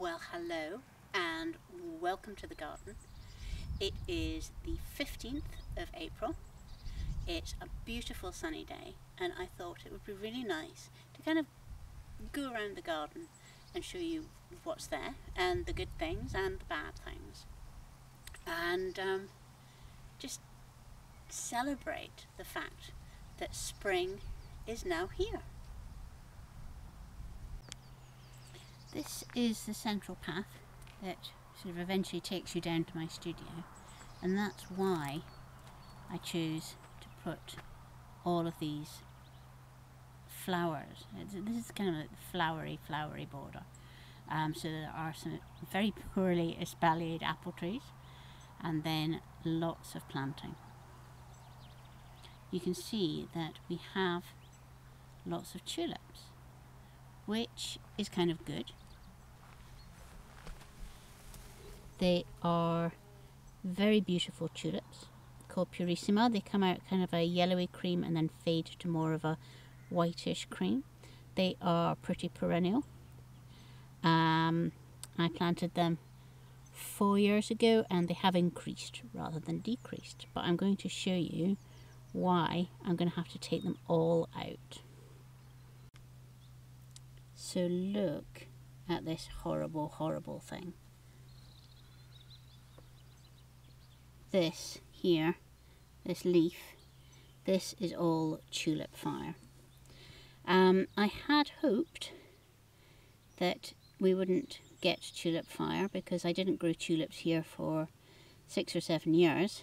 Well, hello and welcome to the garden. It is the 15th of April. It's a beautiful sunny day and I thought it would be really nice to kind of go around the garden and show you what's there and the good things and the bad things. And um, just celebrate the fact that spring is now here. This is the central path that sort of eventually takes you down to my studio and that's why I choose to put all of these flowers. This is kind of a flowery, flowery border. Um, so there are some very poorly espaliered apple trees and then lots of planting. You can see that we have lots of tulips, which is kind of good They are very beautiful tulips called Purissima. They come out kind of a yellowy cream and then fade to more of a whitish cream. They are pretty perennial. Um, I planted them four years ago and they have increased rather than decreased. But I'm going to show you why I'm going to have to take them all out. So look at this horrible, horrible thing. This here, this leaf, this is all tulip fire. Um, I had hoped that we wouldn't get tulip fire because I didn't grow tulips here for six or seven years,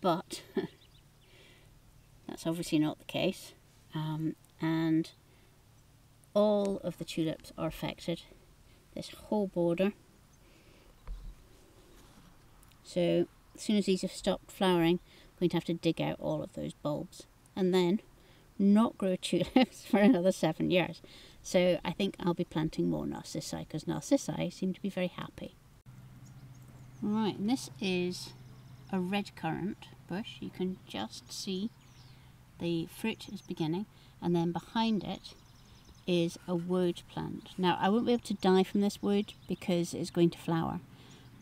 but that's obviously not the case. Um, and all of the tulips are affected, this whole border. So as soon as these have stopped flowering, I'm going to have to dig out all of those bulbs and then not grow tulips for another seven years. So I think I'll be planting more narcissi because narcissi seem to be very happy. Right, and this is a red currant bush. You can just see the fruit is beginning and then behind it is a woad plant. Now I won't be able to dye from this woad because it's going to flower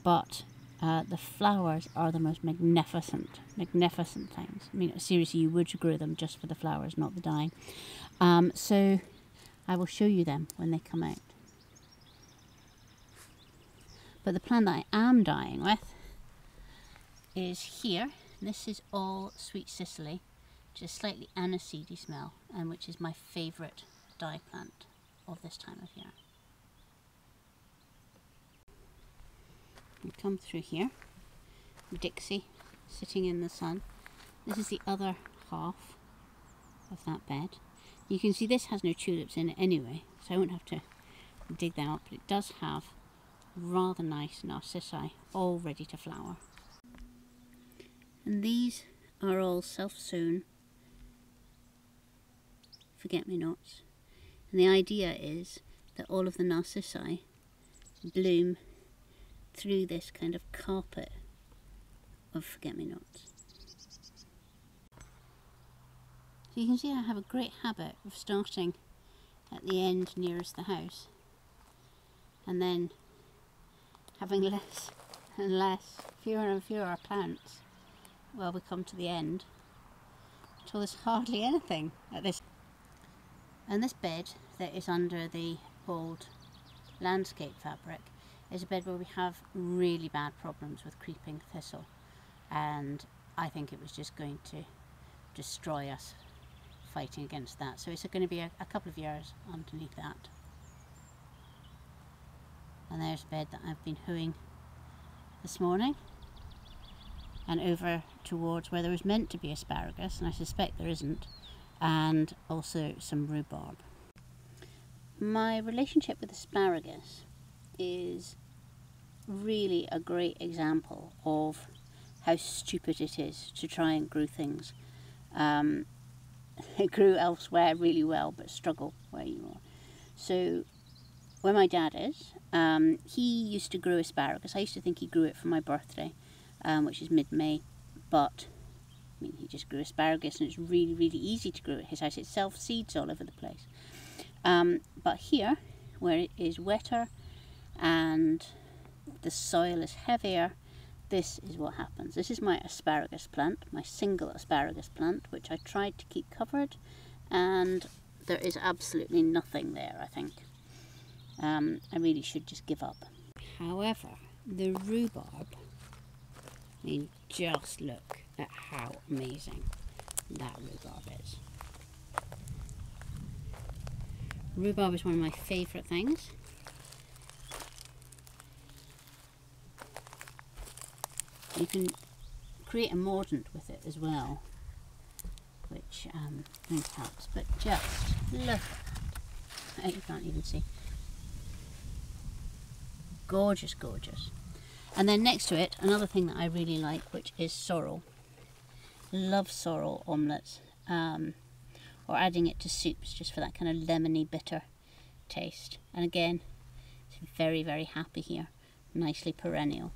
but uh, the flowers are the most magnificent, magnificent things. I mean, seriously, you would grow them just for the flowers, not the dye. Um, so I will show you them when they come out. But the plant that I am dyeing with is here. This is all Sweet Cicely, which is slightly aniseedy smell, and which is my favourite dye plant of this time of year. We come through here. Dixie sitting in the sun. This is the other half of that bed. You can see this has no tulips in it anyway, so I won't have to dig them up, but it does have rather nice narcissi all ready to flower. And these are all self-sown forget-me-nots. And the idea is that all of the narcissi bloom through this kind of carpet of forget-me-nots. So you can see I have a great habit of starting at the end nearest the house and then having less and less, fewer and fewer plants while we come to the end until there's hardly anything at this. And this bed that is under the old landscape fabric is a bed where we have really bad problems with creeping thistle and I think it was just going to destroy us fighting against that. So it's going to be a, a couple of years underneath that. And there's a bed that I've been hoeing this morning and over towards where there was meant to be asparagus and I suspect there isn't and also some rhubarb. My relationship with asparagus is really a great example of how stupid it is to try and grow things. Um, it grew elsewhere really well, but struggle where you are. So, where my dad is, um, he used to grow asparagus. I used to think he grew it for my birthday, um, which is mid-May, but I mean, he just grew asparagus, and it's really, really easy to grow at his house. It self seeds all over the place. Um, but here, where it is wetter and the soil is heavier, this is what happens. This is my asparagus plant, my single asparagus plant, which I tried to keep covered, and there is absolutely nothing there, I think. Um, I really should just give up. However, the rhubarb, I mean, just look at how amazing that rhubarb is. Rhubarb is one of my favourite things. You can create a mordant with it as well, which um, I think helps. But just look at. You can't even see. Gorgeous, gorgeous. And then next to it, another thing that I really like, which is sorrel. Love sorrel omelettes. Um, or adding it to soups just for that kind of lemony bitter taste. And again, it's very, very happy here. Nicely perennial.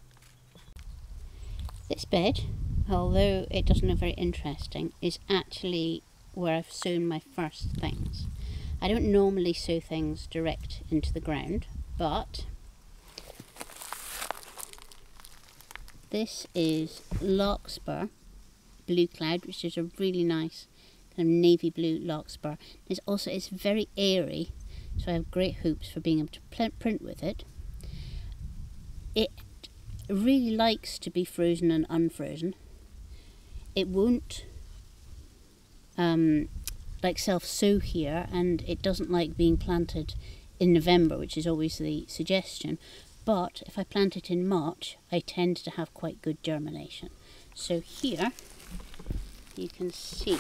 This bed, although it doesn't look very interesting, is actually where I've sown my first things. I don't normally sow things direct into the ground, but this is Larkspur Blue Cloud, which is a really nice kind of navy blue larkspur. It's also it's very airy, so I have great hopes for being able to print with it. It really likes to be frozen and unfrozen. It won't um, like self-sow here and it doesn't like being planted in November, which is always the suggestion. But if I plant it in March, I tend to have quite good germination. So here you can see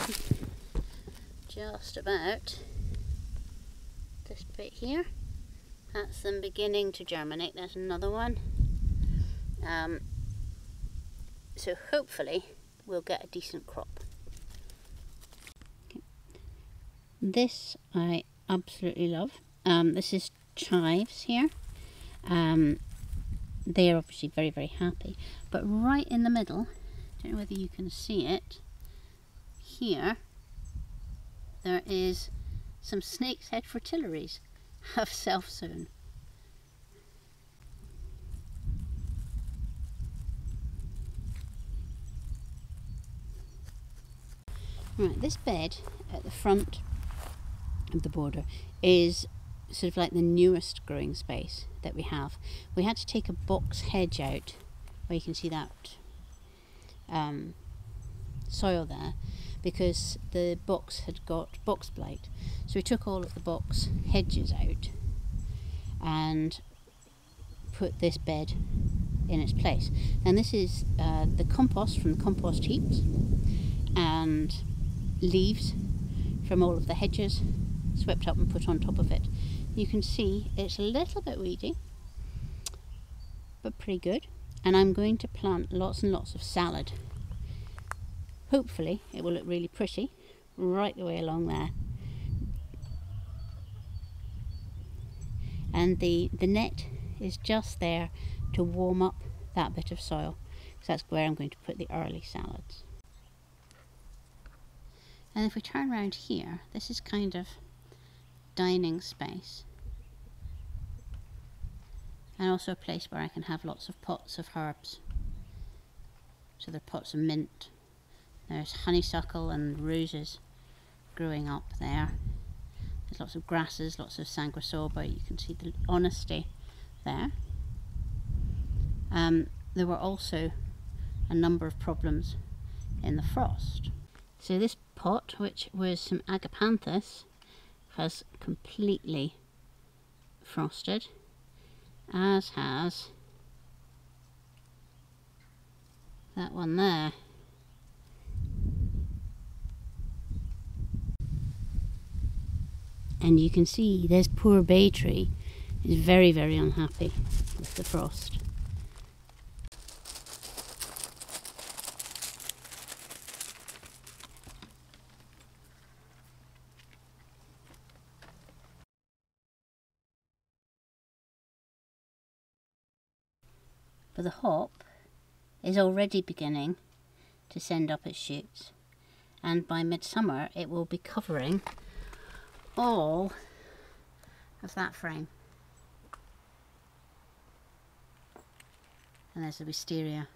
just about this bit here. That's them beginning to germinate. There's another one. Um, so hopefully we'll get a decent crop. Okay. This I absolutely love. Um, this is chives here. Um, they are obviously very, very happy. But right in the middle, I don't know whether you can see it, here there is some snake's head fritillaries have self-sown. Right, this bed at the front of the border is sort of like the newest growing space that we have. We had to take a box hedge out where you can see that um, soil there because the box had got box blight. So we took all of the box hedges out and put this bed in its place. And this is uh, the compost from the compost heaps and leaves from all of the hedges swept up and put on top of it. You can see it's a little bit weedy, but pretty good. And I'm going to plant lots and lots of salad. Hopefully it will look really pretty right the way along there. And the, the net is just there to warm up that bit of soil. So that's where I'm going to put the early salads. And if we turn around here, this is kind of dining space. And also a place where I can have lots of pots of herbs. So there are pots of mint. There's honeysuckle and roses growing up there. There's lots of grasses, lots of sanguisorba. You can see the honesty there. Um, there were also a number of problems in the frost. So this pot, which was some agapanthus, has completely frosted, as has that one there. And you can see this poor bay tree is very, very unhappy with the frost. the hop is already beginning to send up its shoots. And by midsummer it will be covering all of that frame. And there's the wisteria.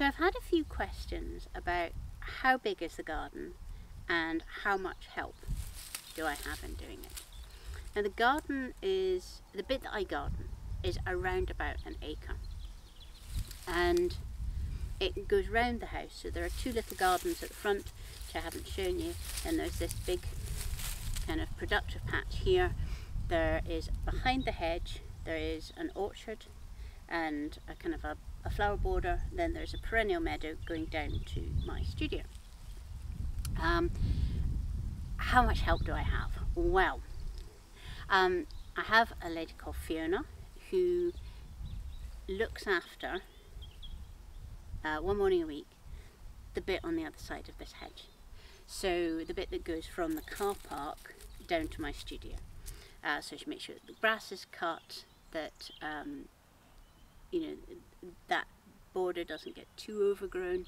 So I've had a few questions about how big is the garden and how much help do I have in doing it. Now the garden is, the bit that I garden is around about an acre. And it goes round the house. So there are two little gardens at the front which I haven't shown you. And there's this big kind of productive patch here. There is behind the hedge there is an orchard and a kind of a, a flower border then there's a perennial meadow going down to my studio um, how much help do I have? Well, um, I have a lady called Fiona who looks after uh, one morning a week the bit on the other side of this hedge. So the bit that goes from the car park down to my studio. Uh, so she makes sure that the grass is cut, that um, you know that border doesn't get too overgrown,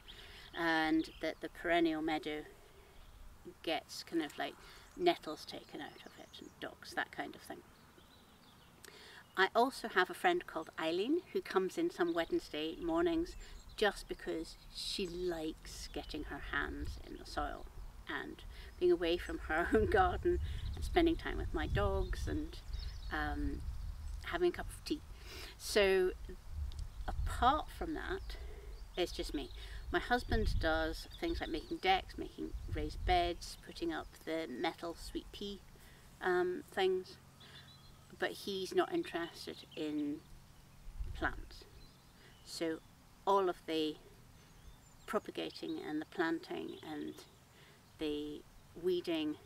and that the perennial meadow gets kind of like nettles taken out of it and dogs, that kind of thing. I also have a friend called Eileen who comes in some Wednesday mornings just because she likes getting her hands in the soil and being away from her own garden and spending time with my dogs and um, having a cup of tea. So apart from that, it's just me. My husband does things like making decks, making raised beds, putting up the metal sweet pea um, things, but he's not interested in plants. So all of the propagating and the planting and the weeding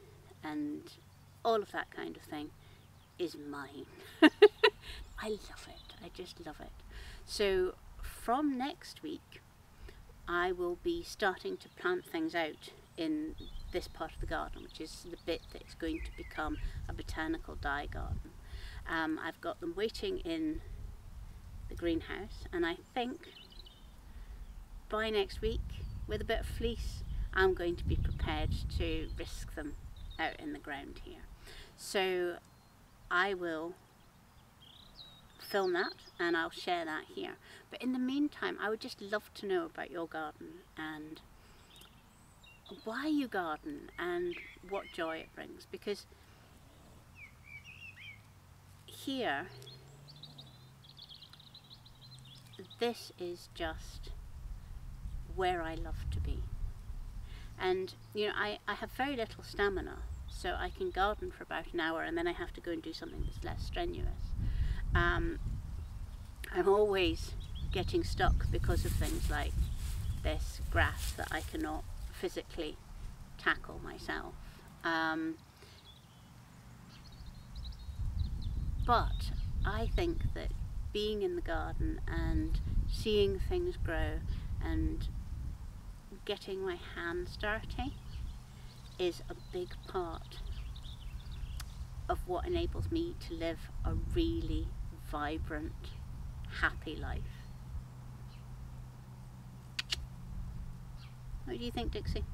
and all of that kind of thing is mine. I love it. I just love it. So from next week, I will be starting to plant things out in this part of the garden, which is the bit that's going to become a botanical dye garden. Um, I've got them waiting in the greenhouse and I think by next week with a bit of fleece I'm going to be prepared to risk them out in the ground here. So I will film that and I'll share that here. But in the meantime, I would just love to know about your garden and why you garden and what joy it brings because here this is just where I love to be and you know I, I have very little stamina so I can garden for about an hour and then I have to go and do something that's less strenuous um, I'm always getting stuck because of things like this grass that I cannot physically tackle myself. Um, but I think that being in the garden and seeing things grow and getting my hands dirty is a big part of what enables me to live a really vibrant, happy life. What do you think, Dixie?